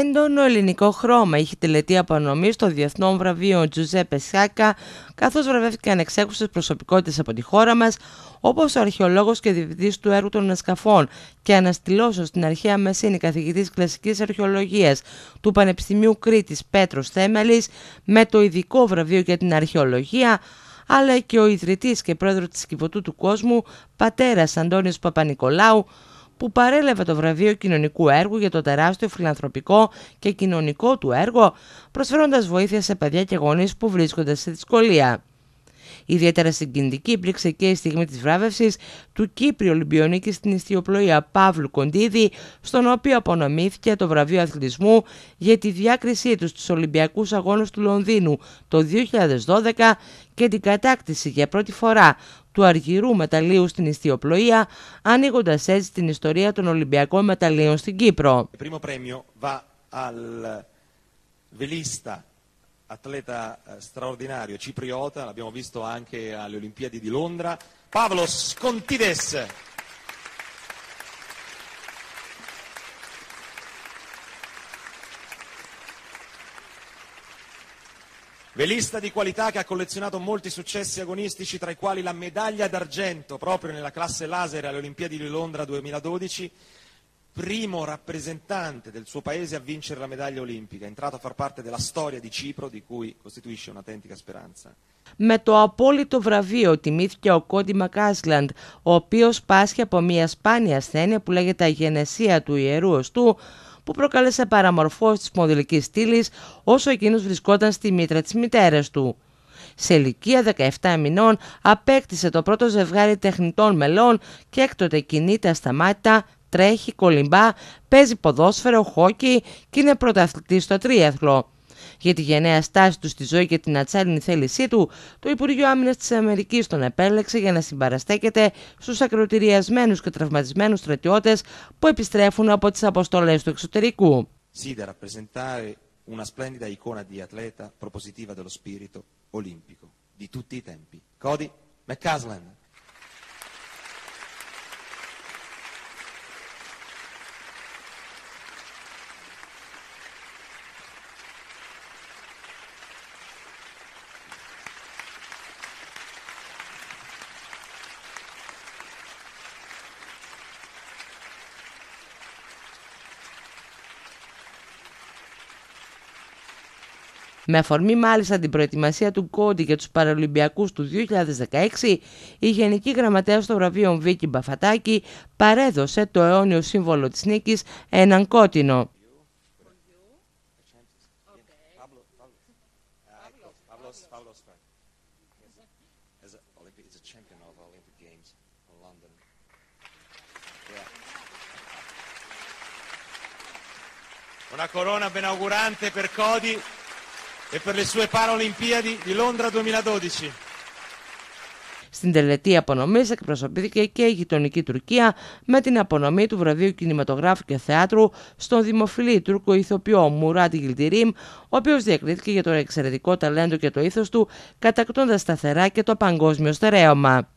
Έντονο ελληνικό χρώμα. Είχε τελετή απονομή στο Διεθνό Βραβείο Τζουζέπε Σιάκα, καθώς βραβεύτηκαν εξέχουσες προσωπικότητες από τη χώρα μας, όπως ο αρχαιολόγος και διευθυντή του έργου των Εσκαφών και αναστηλώσεως στην αρχαία Μεσίνη καθηγητής κλασικής αρχαιολογίας του Πανεπιστημίου Κρήτης Πέτρος Θέμελης, με το ειδικό βραβείο για την αρχαιολογία, αλλά και ο ιδρυτής και πρόεδρος της Κιβωτού του Κόσμου, πατέρας Αντώνιος Παπα-Νικολάου, που παρέλαβε το βραβείο κοινωνικού έργου για το τεράστιο φιλανθρωπικό και κοινωνικό του έργο, προσφέροντας βοήθεια σε παιδιά και γονείς που βρίσκονται σε δυσκολία. Ιδιαίτερα συγκινητική υπήρξε και η στιγμή της βράβευσης του Κύπριου Ολυμπιονίκη στην ιστιοπλοεία Παύλου Κοντίδη, στον οποίο απονομήθηκε το βραβείο αθλητισμού για τη διάκρισή τους στους Ολυμπιακούς Αγώνες του Λονδίνου το 2012 και την κατάκτηση για πρώτη φορά του αργυρού μεταλλίου στην ιστιοπλοεία, ανοίγοντας έτσι την ιστορία των Ολυμπιακών μεταλλίων στην Κύπρο. Atleta straordinario, cipriota, l'abbiamo visto anche alle Olimpiadi di Londra, Pavlos Contides. Velista di qualità che ha collezionato molti successi agonistici, tra i quali la medaglia d'argento proprio nella classe laser alle Olimpiadi di Londra 2012 primo rappresentante del suo paese a vincere la medaglia olimpica, è entrato a far parte della storia di Cipro, di cui costituisce un'autentica speranza. Με το απόλυτο βραβείο τιμήθηκε ο Κόντι Μακάσλαντ, ο οποίος πάσχει από μια σπάνια ασθένεια που λέγεται αγενεσία του ιερού οστού, που προκάλεσε παραμορφώσεις της μοδηλικής στήλης όσο εκείνος βρισκόταν στη μήτρα της μητέρας του. Σε ηλικία 17 μηνών απέκτησε το πρώτο ζευγάρι τεχνητών μελών και έκτοτε κινείται ασταμάτητα τρέχει, κολυμπά, παίζει ποδόσφαιρο, χόκι και είναι πρωταθλητής στο τρίαθλο. Για τη γενναία στάση του στη ζωή και την ατσάλινη θέλησή του, το Υπουργείο Άμυνας της Αμερικής τον επέλεξε για να συμπαραστέκεται στους ακροτηριασμένους και τραυματισμένους στρατιώτες που επιστρέφουν από τις αποστολές του εξωτερικού. una splendida icona di atleta propositiva dello spirito olimpico di tutti i tempi. Cody McCaslin. Με αφορμή μάλιστα την προετοιμασία του Κόντι για τους Παραολυμπιακούς του 2016, η Γενική Γραμματέα των βραβείων Βίκη Μπαφατάκη παρέδωσε το αιώνιο σύμβολο της νίκης έναν κότινο. Una corona benaugurante per Cody e per le sue Paralimpiadi di Londra 2012. Στην τελετή απονομής εκπροσωπήθηκε και η γειτονική Τουρκία με την απονομή του βραβείου κινηματογράφου και θεάτρου στον δημοφιλή Τούρκο ηθοποιό Μουράτι Γιλτιρίμ, ο οποίος διακρίθηκε για το εξαιρετικό ταλέντο και το ήθος του, κατακτώντας σταθερά και το παγκόσμιο στερέωμα.